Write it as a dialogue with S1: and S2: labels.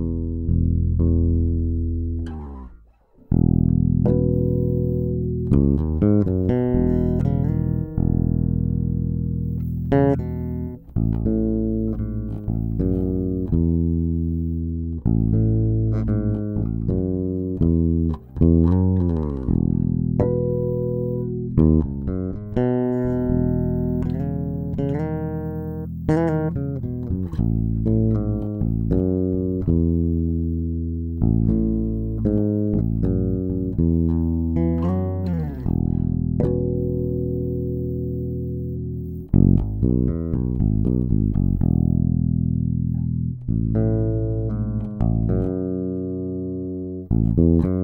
S1: Thank mm -hmm. you. Boom, boom, boom.